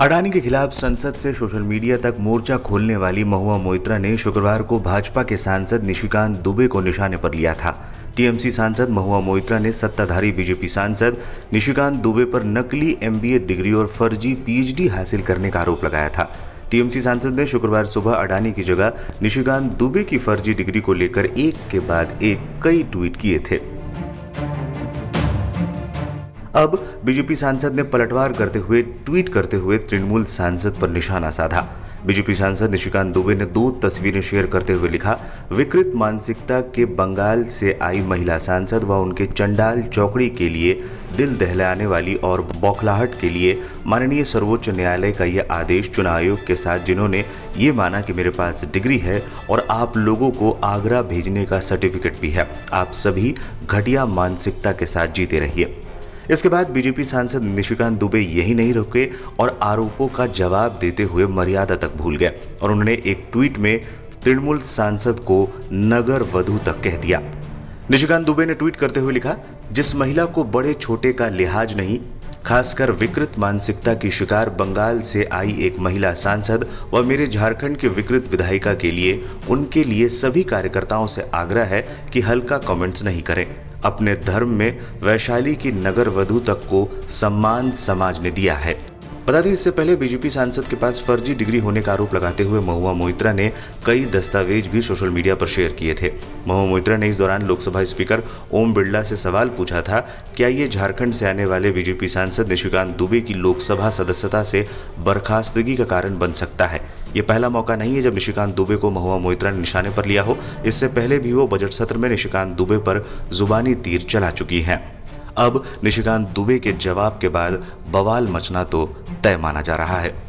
अडानी के खिलाफ संसद से सोशल मीडिया तक मोर्चा खोलने वाली महुआ मोइत्रा ने शुक्रवार को भाजपा के सांसद निशिकांत दुबे को निशाने पर लिया था। टीएमसी सांसद महुआ मोइत्रा ने सत्ताधारी बीजेपी सांसद निशिकांत दुबे पर नकली एमबीए डिग्री और फर्जी पीएचडी हासिल करने का आरोप लगाया था। टीएमसी सांसद ने शुक्रवार सुबह अडानी की जगह निशिकांत दुबे की फर्जी डिग्री को लेकर एक के बाद एक कई ट्वीट किए थे। अब बीजेपी सांसद ने पलटवार करते हुए, ट्वीट करते हुए तृणमूल सांसद पर निशाना साधा। बीजेपी सांसद निशिकांत दुबे ने दो तस्वीरें शेयर करते हुए लिखा, विकृत मानसिकता के बंगाल से आई महिला सांसद व उनके चंडाल चौकड़ी के लिए दिल दहलाने वाली और बौखलाहट के लिए माननीय सर्वोच्च न्यायालय का यह आदेश चुनाव आयोग के साथ जिन्होंने ये माना कि मेरे पास डिग्री है और आप लोगों को आगरा भेजने का सर्टिफिकेट भी है। आप सभी घटिया मानसिकता के साथ जीते रहिए। इसके बाद बीजेपी सांसद निशिकांत दुबे यही नहीं रुके और आरोपों का जवाब देते हुए मर्यादा तक भूल गए और उन्होंने एक ट्वीट में तृणमूल सांसद को नगर वधु तक कह दिया। निशिकांत दुबे ने ट्वीट करते हुए लिखा, जिस महिला को बड़े छोटे का लिहाज नहीं, खासकर विकृत मानसिकता की शिकार बंगाल से आई एक महिला सांसद व मेरे झारखंड के विकृत विधायिका के लिए, उनके लिए सभी कार्यकर्ताओं से आग्रह है कि हल्का कमेंट्स नहीं करें। अपने धर्म में वैशाली की नगर वधु तक को सम्मान समाज ने दिया है। बता दें, इससे पहले बीजेपी सांसद के पास फर्जी डिग्री होने का आरोप लगाते हुए महुआ मोइत्रा ने कई दस्तावेज़ भी सोशल मीडिया पर शेयर किए थे। महुआ मोइत्रा ने इस दौरान लोकसभा स्पीकर ओम बिरला से सवाल पूछा था, क्या ये झारखंड से आने वाले बीजेपी सांसद निशिकांत दुबे की लोकसभा सदस्यता से बर्खास्तगी का कारण बन सकता है? ये पहला मौका नहीं है जब निशिकांत दुबे को महुआ मोइत्रा ने निशाने पर लिया हो। इससे पहले भी वो बजट सत्र में निशिकांत दुबे पर जुबानी तीर चला चुकी हैं। अब निशिकांत दुबे के जवाब के बाद बवाल मचना तो तय माना जा रहा है।